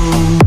fool